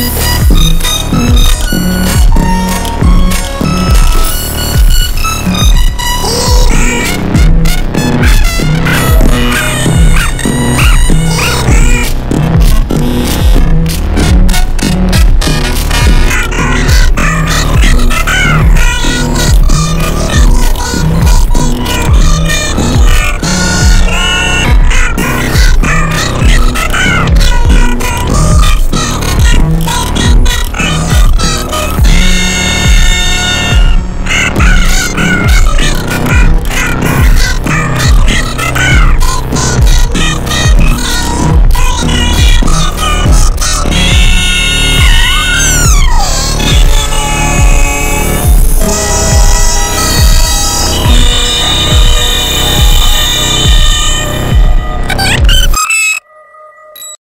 you.